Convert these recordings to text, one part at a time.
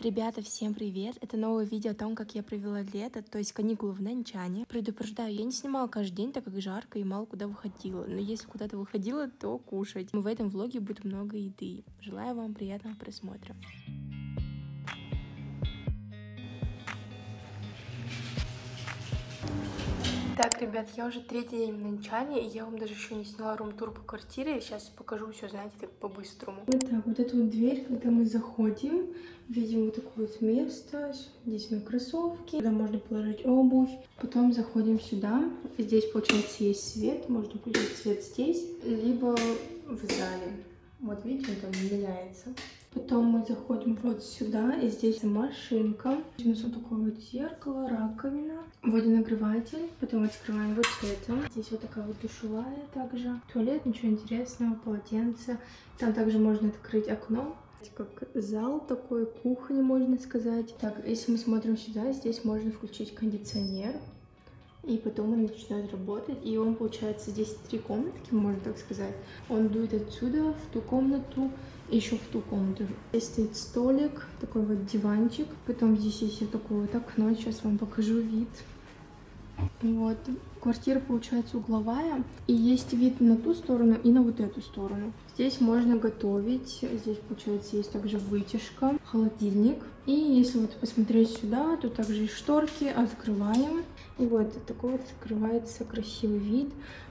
Ребята, всем привет! Это новое видео о том, как я провела лето, то есть каникулы в Нанчане. Предупреждаю, я не снимала каждый день, так как жарко и мало куда выходила. Но если куда-то выходила, то кушать. В этом влоге будет много еды. Желаю вам приятного просмотра. Ребят, я уже третий день в Нанчане, и я вам даже еще не сняла рум-тур по квартире. Сейчас покажу все, знаете, так по-быстрому. Вот так, вот эту вот дверь, когда мы заходим, видим вот такое вот место. Здесь мои кроссовки, куда можно положить обувь. Потом заходим сюда. Здесь, получается, есть свет. Можно включить свет здесь, либо в зале. Вот видите, он там меняется. Потом мы заходим вот сюда, и здесь машинка. У нас вот такое вот зеркало, раковина, водонагреватель. Потом открываем вот это. Здесь вот такая вот душевая также. Туалет, ничего интересного, полотенце. Там также можно открыть окно. Как зал такой, кухня, можно сказать. Так, если мы смотрим сюда, здесь можно включить кондиционер и потом он начинает работать. И он, получается, здесь три комнатки, можно так сказать. Он дует отсюда в ту комнату, еще в ту комнату. Здесь стоит столик, такой вот диванчик. Потом здесь есть вот такое вот окно, сейчас вам покажу вид. Вот, квартира получается угловая, и есть вид на ту сторону и на вот эту сторону. Здесь можно готовить, здесь получается есть также вытяжка, холодильник. И если вот посмотреть сюда, то также и шторки открываем. И вот такой вот открывается красивый вид.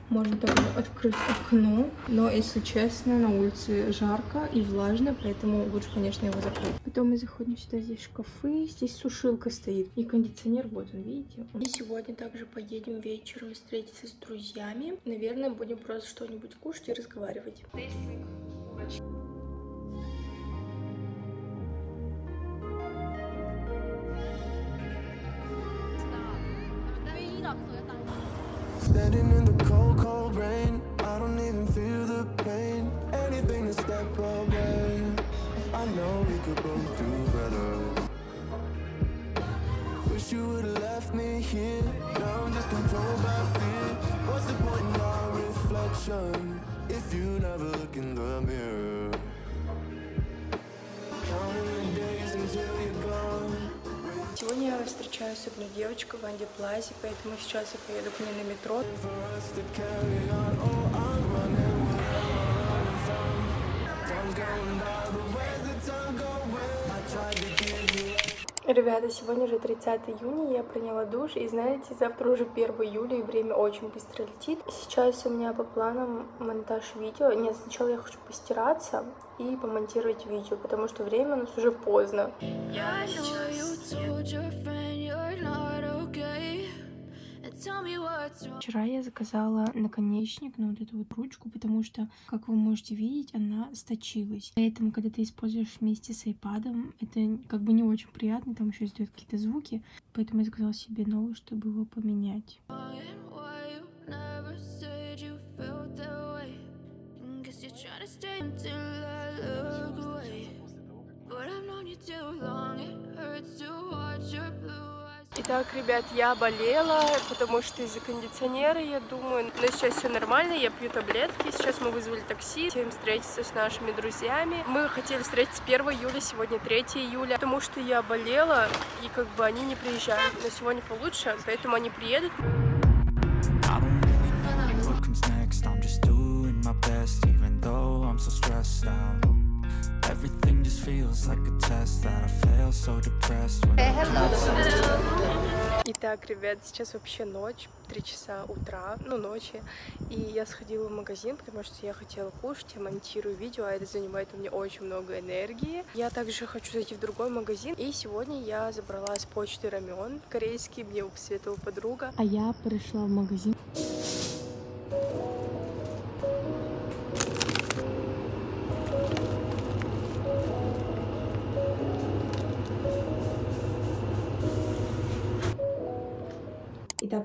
Можно также открыть окно, но, если честно, на улице жарко и влажно, поэтому лучше, конечно, его закрыть. Потом мы заходим сюда, здесь шкафы, здесь сушилка стоит и кондиционер, вот он, видите? И сегодня также поедем вечером встретиться с друзьями. Наверное, будем просто что-нибудь кушать и разговаривать. Standing девочкой в Анде Плазе, поэтому сейчас я поеду к ней на метро. Ребята, сегодня же 30 июня, я приняла душ, и знаете, завтра уже 1 июля, и время очень быстро летит. Сейчас у меня по планам монтаж видео. Нет, сначала я хочу постираться и помонтировать видео, потому что время у нас уже поздно. Вчера я заказала наконечник на вот эту вот ручку, потому что, как вы можете видеть, она сточилась. Поэтому, когда ты используешь вместе с iPad, это как бы не очень приятно, там еще издает какие-то звуки. Поэтому я заказала себе новый, чтобы его поменять. too long, it hurts to watch your blue Итак, ребят, я болела, потому что из-за кондиционера, я думаю. Но сейчас все нормально, я пью таблетки. Сейчас мы вызвали такси, хотим встретиться с нашими друзьями. Мы хотели встретиться 1 июля, сегодня 3 июля, потому что я болела, и как бы они не приезжают. Но сегодня получше, поэтому они приедут. Everything just feels like a test that I fail so depressed when hey, hello. hello. Итак, ребят, сейчас вообще ночь, 3 часа утра, ну ночи, и я сходила в магазин, потому что я хотела кушать, я монтирую видео, а это занимает у меня очень много энергии. Я также хочу зайти в другой магазин, и сегодня я забрала с почты рамен корейский, мне посоветовала подруга. А я пришла в магазин.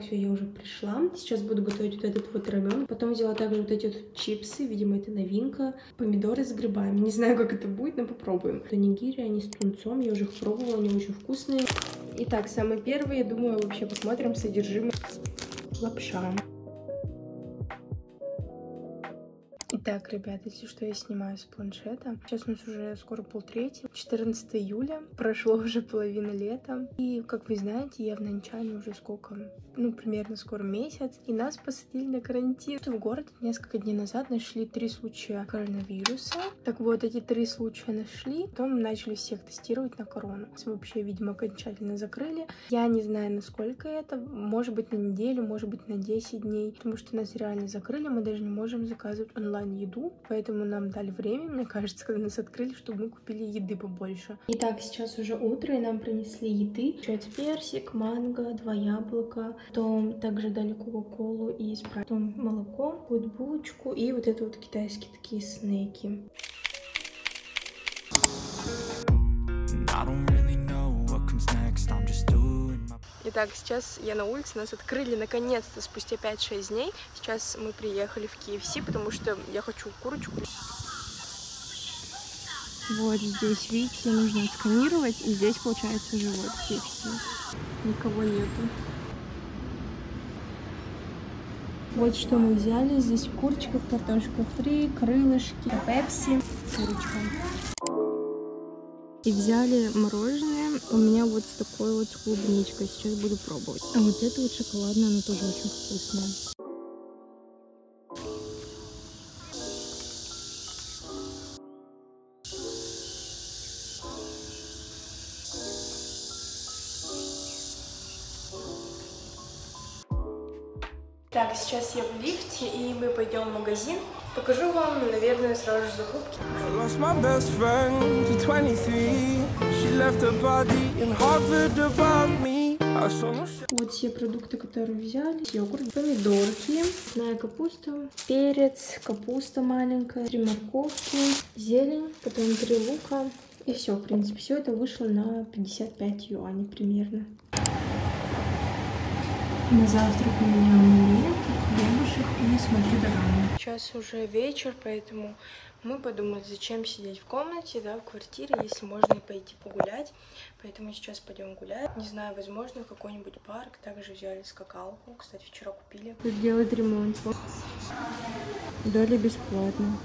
Все, я уже пришла. Сейчас буду готовить вот этот вот рамен. Потом взяла также вот эти вот чипсы, видимо, это новинка. Помидоры с грибами. Не знаю, как это будет, но попробуем. Это нигири, они с тунцом. Я уже их пробовала, они очень вкусные. Итак, самый первый, я думаю, вообще посмотрим содержимое. Лапша. Итак, ребят, если что, я снимаю с планшета. Сейчас у нас уже скоро полтретьего, 14 июля. Прошло уже половина лета. И, как вы знаете, я в Нанчане уже сколько? Ну, примерно скоро месяц. И нас посадили на карантин. В городе несколько дней назад нашли три случая коронавируса. Так вот, эти три случая нашли. Потом начали всех тестировать на корону. Вообще, видимо, окончательно закрыли. Я не знаю, насколько это. Может быть, на неделю, может быть, на 10 дней. Потому что нас реально закрыли. Мы даже не можем заказывать онлайн онлайн еду, поэтому нам дали время, мне кажется, когда нас открыли, чтобы мы купили еды побольше. Итак, сейчас уже утро, и нам принесли еды. Получается персик, манго, два яблока, потом также дали кока-колу и спрайт, потом молоко, вот булочку и вот это вот китайские такие снеки. Итак, сейчас я на улице, нас открыли наконец-то спустя 5-6 дней. Сейчас мы приехали в KFC, потому что я хочу курочку. Вот здесь, видите, нужно отсканировать, и здесь получается уже вот KFC. Никого нету. Вот что мы взяли. Здесь курочка, картошка фри, крылышки, пепси, курочка. И взяли мороженое. У меня вот такой вот с клубничкой. Сейчас буду пробовать. А вот это вот шоколадное, оно тоже очень вкусное. Так, сейчас я в лифте, и мы пойдем в магазин. Покажу вам, наверное, сразу же закупки. Вот все продукты, которые взяли. Йогурт, помидорки, зная капуста, перец, капуста маленькая, три морковки, зелень, потом три лука. И все, в принципе, все это вышло на 55 юаней примерно. На завтрак у меня омлет, хлебушек и смотрю дораму. Сейчас уже вечер, поэтому мы подумали, зачем сидеть в комнате, да, в квартире, если можно и пойти погулять. Поэтому сейчас пойдем гулять. Не знаю, возможно, какой-нибудь парк. Также взяли скакалку. Кстати, вчера купили. Тут делать ремонт. Дали бесплатно.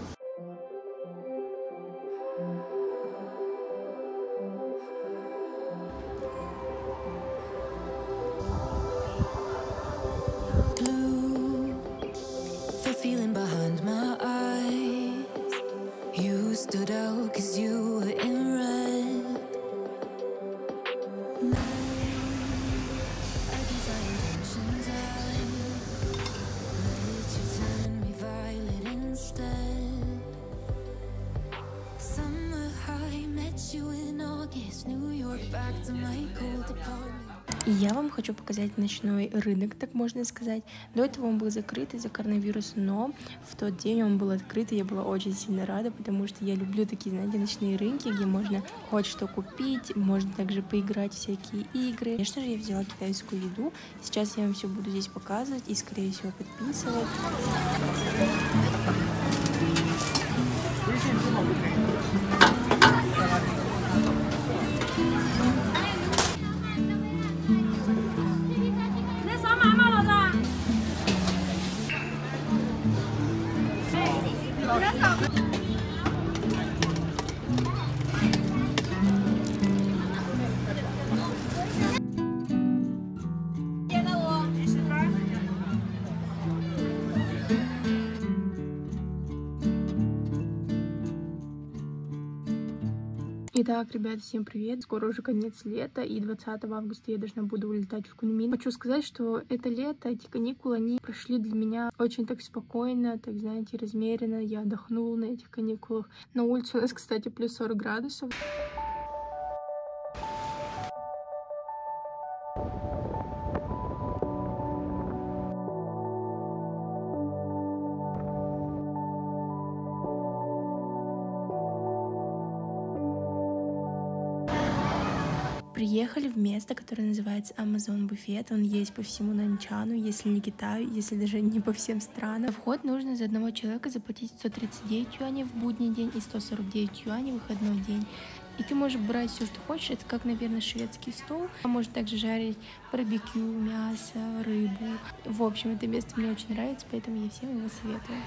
Я вам хочу показать ночной рынок, так можно сказать. До этого он был закрыт из-за коронавируса, но в тот день он был открыт, и я была очень сильно рада, потому что я люблю такие, знаете, ночные рынки, где можно хоть что купить, можно также поиграть в всякие игры. Конечно же, я взяла китайскую еду. Сейчас я вам все буду здесь показывать и, скорее всего, подписывать. Итак, ребята, всем привет! Скоро уже конец лета, и 20 августа я должна буду улетать в Кунмин. Хочу сказать, что это лето, эти каникулы, они прошли для меня очень так спокойно, так, знаете, размеренно. Я отдохнула на этих каникулах. На улице у нас, кстати, плюс 40 градусов. Приехали в место, которое называется Amazon Буфет. Он есть по всему Нанчану, если не Китаю, если даже не по всем странам. вход нужно за одного человека заплатить 139 юаней в будний день и 149 юаней в выходной день. И ты можешь брать все, что хочешь. Это как, наверное, шведский стол. А может также жарить барбекю, мясо, рыбу. В общем, это место мне очень нравится, поэтому я всем его советую.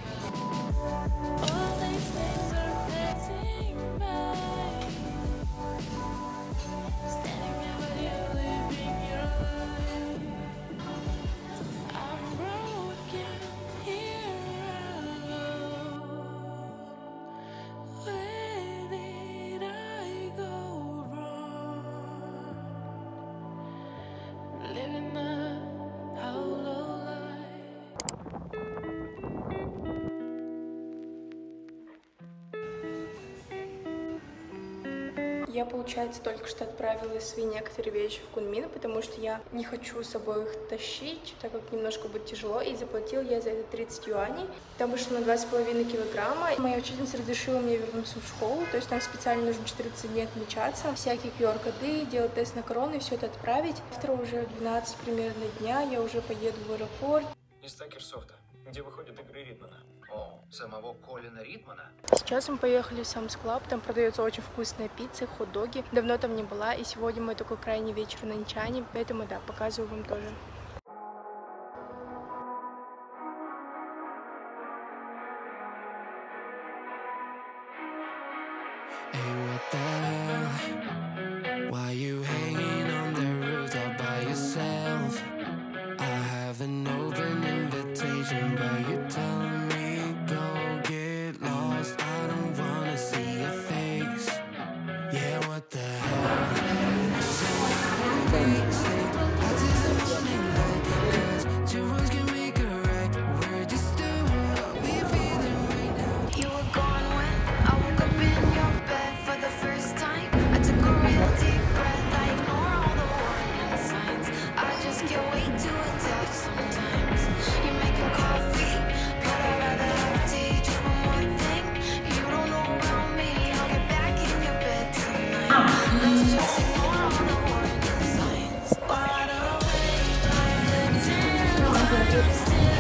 Я, получается, только что отправила свои некоторые вещи в Кунмин, потому что я не хочу с собой их тащить, так как немножко будет тяжело, и заплатила за это 30 юаней. Там вышло на 2,5 килограмма. Моя учительница разрешила мне вернуться в школу, то есть там специально нужно 14 дней отмечаться, всякие QR-коды, делать тест на корону и все это отправить. Завтра уже 12 примерно дня, я уже поеду в аэропорт. Из Tuckersoft'а, где выходят игры Ритмана. Самого Колина Ритмана? Сейчас мы поехали в Sam's Club, там продается очень вкусная пицца, хот-доги. Давно там не была, и сегодня мой такой крайний вечер в Наньчане, поэтому да, показываю вам тоже. still